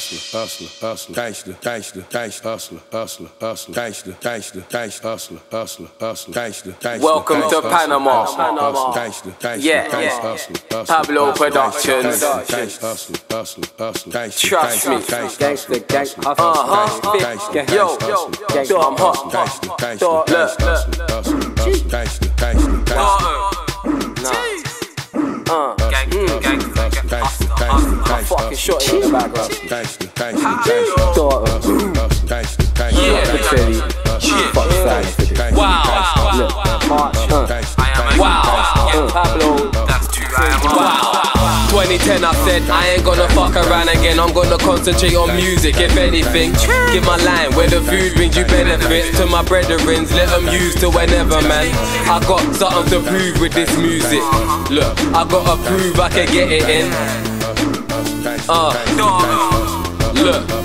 hustler, hustler, hustler, gangster, gangster, gangster, hustler, hustler, hustler, gangster, gangster, gangster, hustler, hustler, hustler, gangster, gangster. Welcome to Panama. Panama. Gangster, gangster, Yeah, gangster, yeah. hustler, hustler, Pablo hustler, Productions. Trust me. gangster, gangster, Gangster, gang, hustler, hustle, Uh-huh. gangster, Yo, gangster, yo, hustler, yo, I'm hot. gangster, gangster, Look, gangster, look. hustler, hustler, hustler, gangster, gangster, gangster. Fucking shot in the background. gangster, gangster, gangster, daughter, hustler, gangster, gangster, Yeah. gangster, City, hustler, fuck gangster, size for gangster, Wow. gangster, look, March, gangster, Wow. gangster, Yeah, Pablo. Wow. 2010, I said I ain't gonna fuck around again. I'm gonna concentrate on music. If anything, give my line where the food brings you benefits to my brethrens. Let them use to whenever, man. I got something to prove with this music. Look, I gotta prove I can get it in. Uh, look.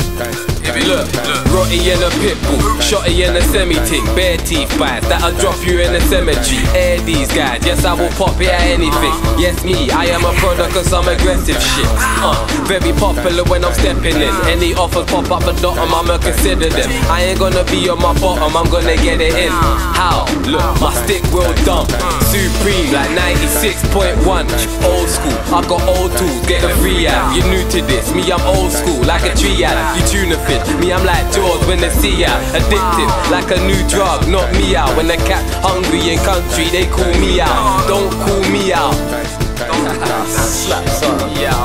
Look, Rotty and a pitbull, shotty and a semi-tick, bare teeth bites that'll drop you in the cemetery. Air these guys, yes I will pop it at anything. Yes me, I am a product of some aggressive shit. Uh, very popular when I'm stepping in. Any offers pop up the bottom, I'ma consider them. I ain't gonna be on my bottom, I'm gonna get it in. How? Look, my stick will dump. Supreme like 96.1, old school. I got old tools, get a free out. You're new to this, me I'm old school, like a triad. You tuna fish, me I'm like Jaws when they see ya. Addicted, like a new drug, not me out. When the cat hungry in country, they call me out. Don't call me out. Yeah,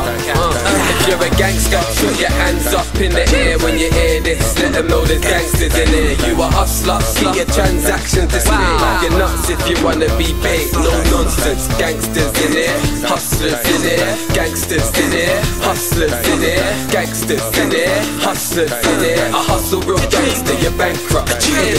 if you're a gangster, put your hands up in the air when you hear this. Let them know there's gangsters in here. You a hustler, see your transactions display. You're nuts if you wanna be big. No nonsense, gangsters in here, hustlers in here, gangsters in here, hustlers in here, gangsters in here, hustlers in here. I hustle real gangster, you're bankrupt.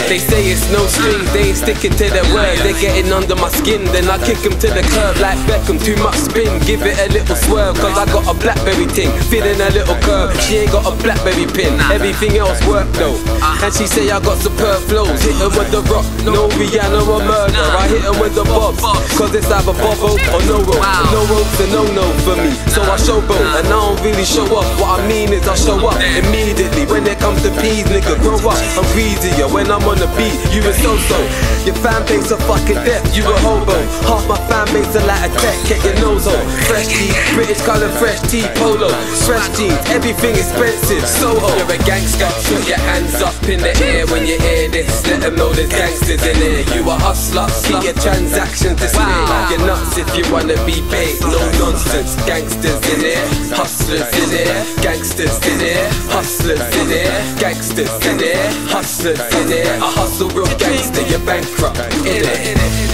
They say it's no strings, they ain't sticking to their word. They're getting under my skin, then I kick them to the curb like Beckham. Too much spin, give it a little swerve. Cause I got a blackberry ting, feeling a little curve. She ain't got a blackberry pin, everything else work though. And she say I got superb flows, hit her with the rock. No Rihanna or murder, I hit her with the bobs. Cause it's either bobo or no rope. No rope's a no no for me, so I showboat. And I don't really show up, what I mean is I show up immediately. Peas, nigga, grow up. I'm greasier when I'm on the beat, you a so so. Your fan base are fucking deaf, you a hobo. Half my fan base are like a tech, get your nose hole. Fresh tea, British color, fresh tea, polo. Fresh jeans, everything expensive, Soho. You're a gangster, put your hands up in the air when you hear this. Let them know there's gangsters in here. You a hustler, keep your transactions display. You're nuts if you wanna be paid, no nonsense. Gangsters in here, hustlers in here, gangsters in here, hustlers in here, gangsters in here, hustlers in here. I hustle real gangster, you're bankrupt in it.